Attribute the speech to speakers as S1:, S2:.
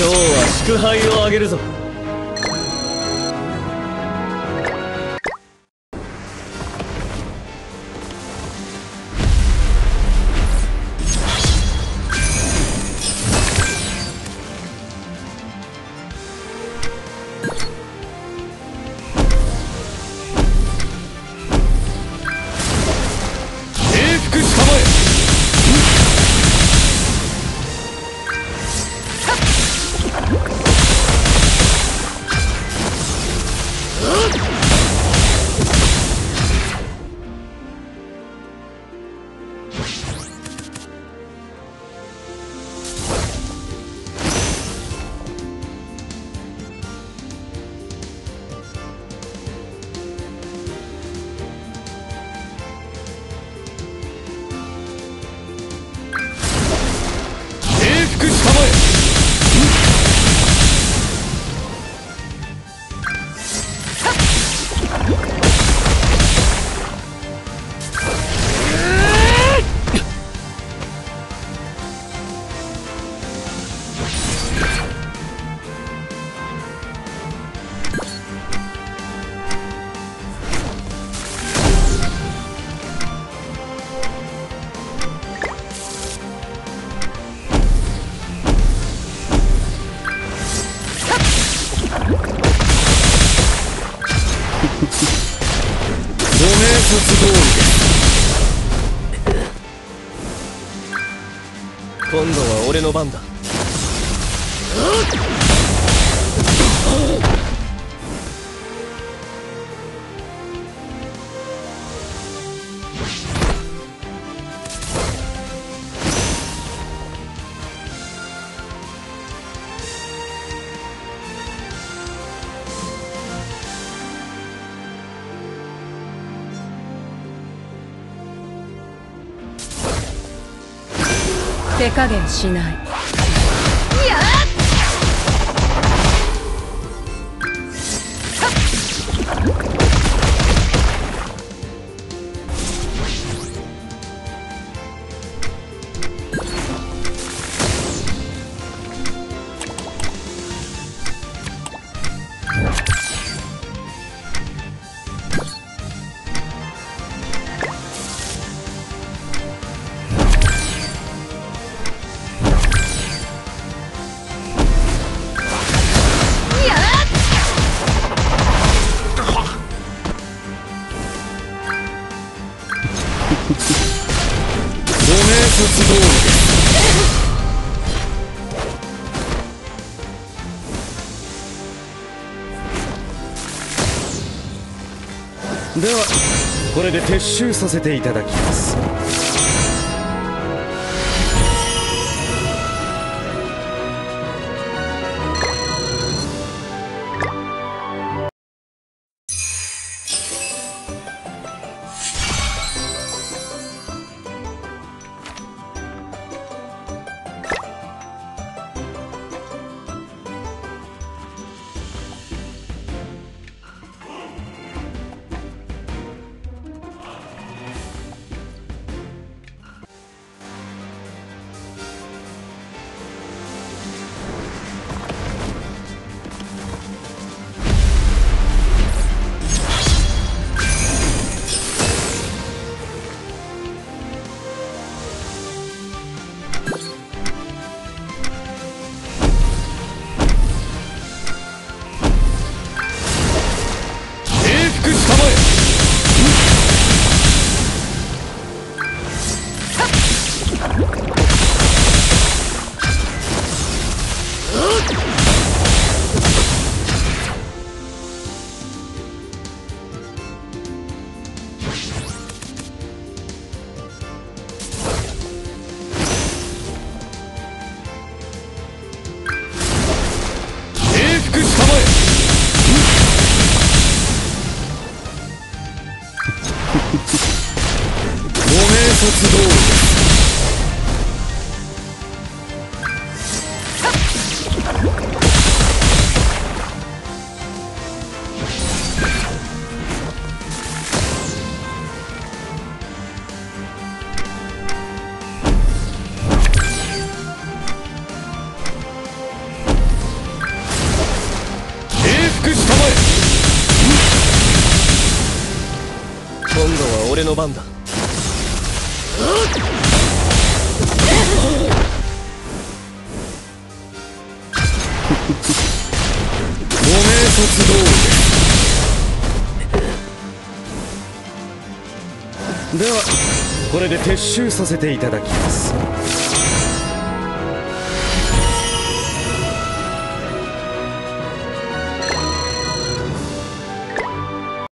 S1: 今日は祝杯をあげるぞ。
S2: 術通りで。す
S1: 今度は俺の番だ。
S3: 手加減しない。
S2: やあ察通りですではこれで撤収させていただきます。察通今度は
S1: 俺の番だ。
S2: ご明卒通りでではこれで撤収させていただきます。